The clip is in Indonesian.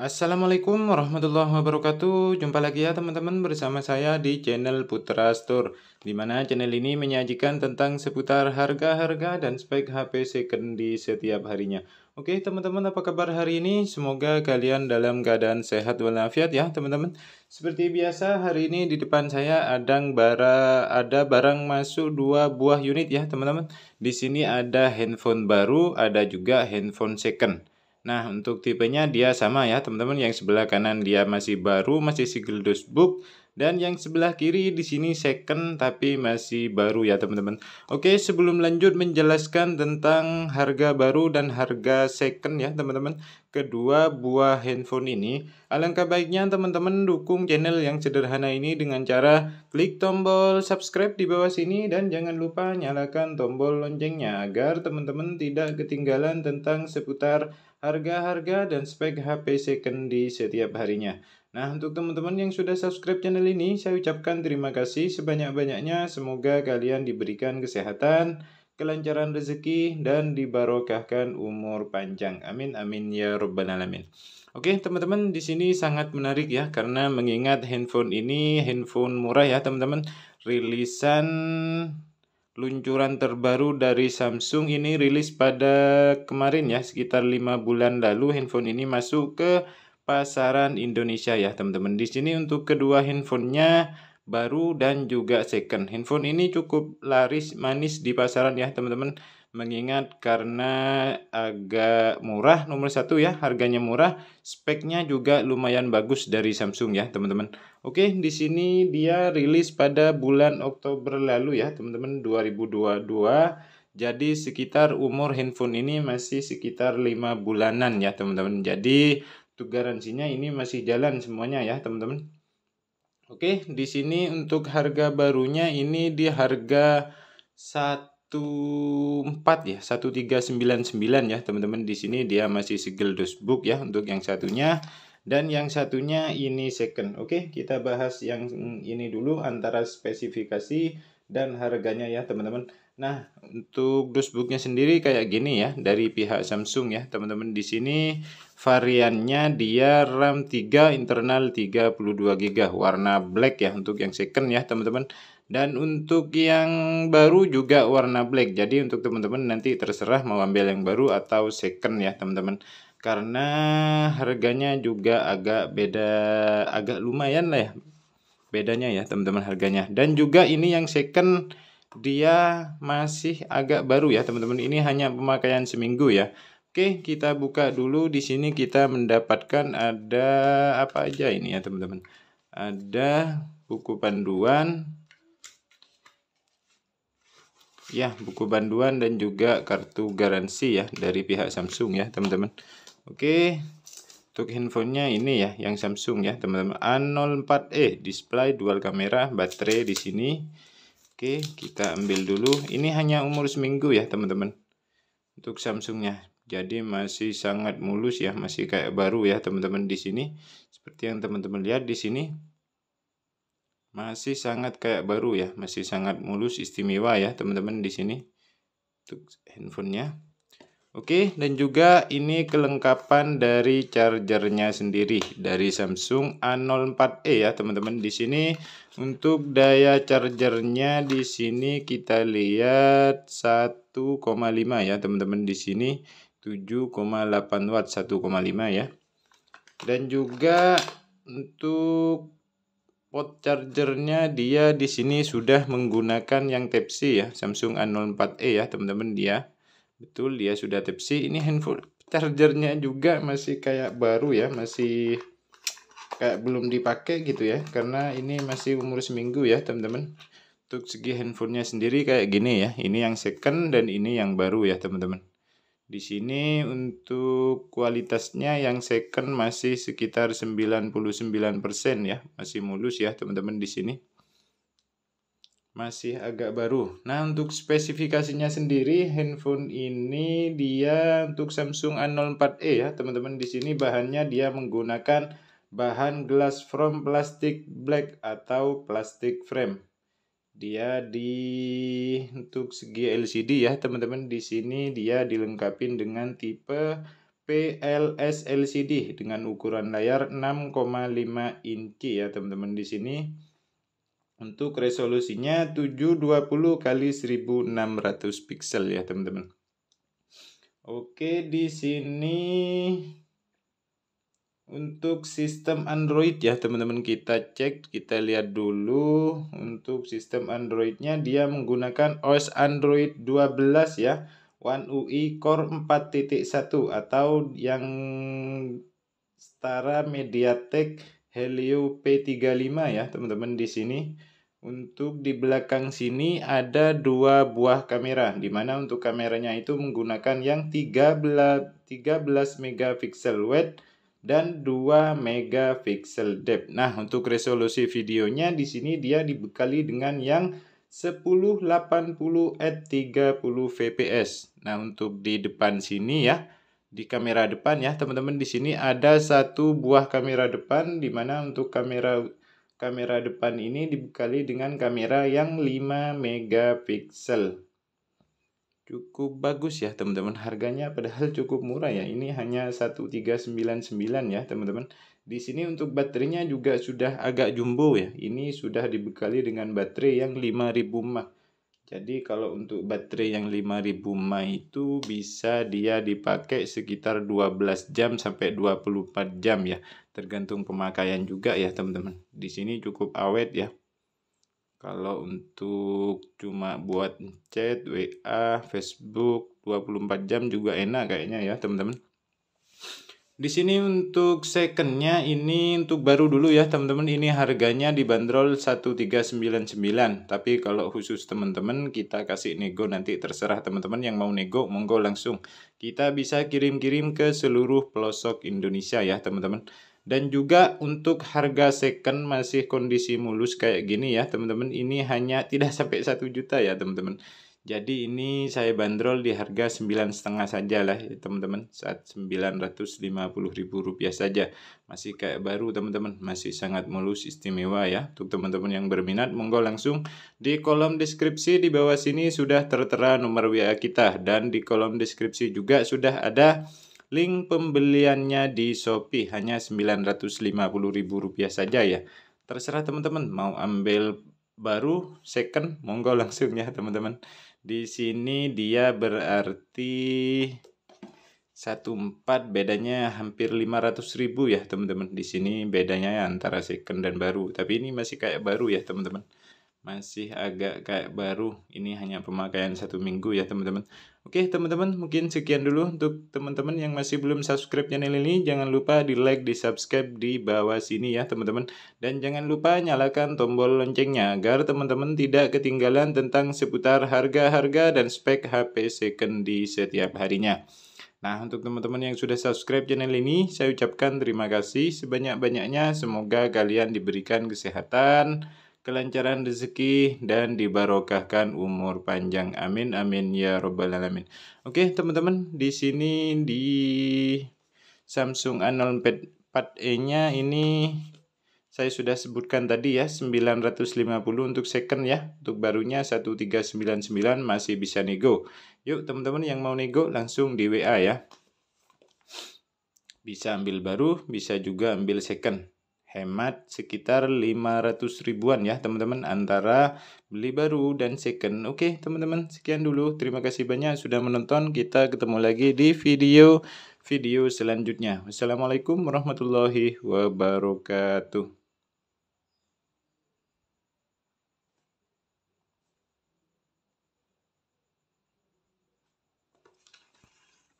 Assalamualaikum warahmatullahi wabarakatuh. Jumpa lagi ya teman-teman bersama saya di channel Putra Store. Di mana channel ini menyajikan tentang seputar harga-harga dan spek HP second di setiap harinya. Oke teman-teman apa kabar hari ini? Semoga kalian dalam keadaan sehat walafiat ya teman-teman. Seperti biasa hari ini di depan saya ada bara ada barang masuk dua buah unit ya teman-teman. Di sini ada handphone baru, ada juga handphone second. Nah, untuk tipenya dia sama ya, teman-teman. Yang sebelah kanan dia masih baru, masih single dosebook. Dan yang sebelah kiri di sini second tapi masih baru ya, teman-teman. Oke, sebelum lanjut menjelaskan tentang harga baru dan harga second ya, teman-teman. Kedua buah handphone ini, alangkah baiknya teman-teman dukung channel yang sederhana ini dengan cara klik tombol subscribe di bawah sini dan jangan lupa nyalakan tombol loncengnya agar teman-teman tidak ketinggalan tentang seputar harga-harga dan spek HP second di setiap harinya. Nah, untuk teman-teman yang sudah subscribe channel ini, saya ucapkan terima kasih sebanyak-banyaknya. Semoga kalian diberikan kesehatan, kelancaran rezeki, dan dibarokahkan umur panjang. Amin, amin, ya robbal alamin. Oke, teman-teman, di sini sangat menarik ya, karena mengingat handphone ini handphone murah ya, teman-teman. Rilisan luncuran terbaru dari Samsung ini rilis pada kemarin ya sekitar lima bulan lalu handphone ini masuk ke pasaran Indonesia ya teman-teman. Di sini untuk kedua handphonenya baru dan juga second. Handphone ini cukup laris manis di pasaran ya teman-teman. Mengingat karena agak murah nomor satu ya harganya murah speknya juga lumayan bagus dari Samsung ya teman-teman. Oke di sini dia rilis pada bulan Oktober lalu ya teman-teman 2022 jadi sekitar umur handphone ini masih sekitar lima bulanan ya teman-teman. Jadi untuk garansinya ini masih jalan semuanya ya teman-teman. Oke, di sini untuk harga barunya ini di harga 1 14 ya 1399 ya teman-teman. Di sini dia masih segel dosbook ya untuk yang satunya. Dan yang satunya ini second. Oke kita bahas yang ini dulu antara spesifikasi dan harganya ya teman-teman nah untuk dosbooknya sendiri kayak gini ya dari pihak Samsung ya teman-teman di sini variannya dia RAM 3 internal 32 GB warna black ya untuk yang second ya teman-teman dan untuk yang baru juga warna black. Jadi untuk teman-teman nanti terserah mau ambil yang baru atau second ya teman-teman. Karena harganya juga agak beda, agak lumayan lah ya. Bedanya ya teman-teman harganya. Dan juga ini yang second dia masih agak baru ya teman-teman. Ini hanya pemakaian seminggu ya. Oke, kita buka dulu di sini kita mendapatkan ada apa aja ini ya teman-teman. Ada buku panduan, ya buku panduan dan juga kartu garansi ya dari pihak Samsung ya teman-teman oke untuk handphonenya ini ya yang Samsung ya teman-teman A04e display dual kamera baterai di sini oke kita ambil dulu. Ini hanya umur seminggu ya teman-teman. Untuk Samsungnya. Jadi masih sangat mulus ya masih kayak baru ya teman-teman di sini. Seperti yang teman-teman lihat di sini masih sangat kayak baru ya, masih sangat mulus istimewa ya teman-teman di sini. Untuk handphonenya. Oke, dan juga ini kelengkapan dari chargernya sendiri dari Samsung A04e ya teman-teman. Di sini untuk daya chargernya di sini kita lihat 1,5 ya teman-teman di sini 7,8 watt 1,5 ya. Dan juga untuk Port chargernya dia di sini sudah menggunakan yang Type C ya, Samsung A04e ya teman-teman dia. Betul dia sudah C. Ini handphone chargernya juga masih kayak baru ya, masih kayak belum dipakai gitu ya, karena ini masih umur seminggu ya teman-teman. Untuk segi handphonenya sendiri kayak gini ya, ini yang second dan ini yang baru ya teman-teman. Di sini untuk kualitasnya yang second masih sekitar 99% ya, masih mulus ya teman-teman di sini. Masih agak baru. Nah, untuk spesifikasinya sendiri handphone ini dia untuk Samsung A04e ya, teman-teman di sini bahannya dia menggunakan bahan glass from plastic black atau plastic frame dia di untuk segi LCD ya teman-teman di sini dia dilengkapi dengan tipe PLS LCD dengan ukuran layar 6,5 inci ya teman-teman di sini. Untuk resolusinya 720 kali 1600 pixel ya teman-teman. Oke, di sini untuk sistem Android ya teman-teman kita cek, kita lihat dulu untuk sistem Androidnya dia menggunakan OS Android 12 ya One UI Core 4.1 atau yang setara MediaTek Helio P35 ya teman-teman di sini. Untuk di belakang sini ada dua buah kamera di mana untuk kameranya itu menggunakan yang 13 13 megapiksel wide dan 2 megapiksel depth. Nah, untuk resolusi videonya di sini dia dibekali dengan yang 1080 at 30 fps. Nah, untuk di depan sini ya, di kamera depan ya, teman-teman di sini ada satu buah kamera depan di mana untuk kamera kamera depan ini dibekali dengan kamera yang 5 megapiksel. Cukup bagus ya, teman-teman. Harganya padahal cukup murah ya. Ini hanya 1399 ya, teman-teman. Di sini untuk baterainya juga sudah agak jumbo ya. Ini sudah dibekali dengan baterai yang 5000 mAh. Jadi kalau untuk baterai yang 5000 mAh itu bisa dia dipakai sekitar 12 jam sampai 24 jam ya. Tergantung pemakaian juga ya teman-teman. Di sini cukup awet ya. Kalau untuk cuma buat chat, WA, Facebook 24 jam juga enak kayaknya ya teman-teman. Di sini untuk secondnya ini untuk baru dulu ya teman-teman ini harganya dibanderol 1399 tapi kalau khusus teman-teman kita kasih nego nanti terserah teman-teman yang mau nego monggo langsung kita bisa kirim-kirim ke seluruh pelosok Indonesia ya teman-teman dan juga untuk harga second masih kondisi mulus kayak gini ya teman-teman. Ini hanya tidak sampai satu juta ya teman-teman. Jadi ini saya bandrol di harga sembilan setengah saja lah ya teman-teman. Saat ribu rupiah saja. Masih kayak baru teman-teman. Masih sangat mulus istimewa ya. Untuk teman-teman yang berminat monggo langsung di kolom deskripsi di bawah sini sudah tertera nomor WA kita. Dan di kolom deskripsi juga sudah ada link pembeliannya di Shopee hanya sembilan ratus lima puluh ribu rupiah saja ya. Terserah teman-teman mau ambil baru second monggo langsung ya teman-teman. Di sini dia berarti 14 bedanya hampir 500 ribu ya teman-teman. Di sini bedanya ya antara second dan baru. Tapi ini masih kayak baru ya teman-teman. Masih agak kayak baru. Ini hanya pemakaian satu minggu ya teman-teman oke teman-teman mungkin sekian dulu untuk teman-teman yang masih belum subscribe channel ini. Jangan lupa di like di subscribe di bawah sini ya teman-teman. Dan jangan lupa nyalakan tombol loncengnya agar teman-teman tidak ketinggalan tentang seputar harga-harga dan spek HP second di setiap harinya. Nah, untuk teman-teman yang sudah subscribe channel ini, saya ucapkan terima kasih sebanyak-banyaknya. Semoga kalian diberikan kesehatan, kelancaran rezeki dan dibarokahkan umur panjang. Amin amin ya robbal alamin. Oke, teman-teman, di sini di Samsung A04 4E-nya ini saya sudah sebutkan tadi ya 950 untuk second ya. Untuk barunya 1399 masih bisa nego. Yuk teman-teman yang mau nego langsung di WA ya. Bisa ambil baru, bisa juga ambil second hemat sekitar 500 ribuan ya teman-teman antara beli baru dan second. Oke teman-teman sekian dulu. Terima kasih banyak sudah menonton. Kita ketemu lagi di video video selanjutnya. Wassalamualaikum warahmatullahi wabarakatuh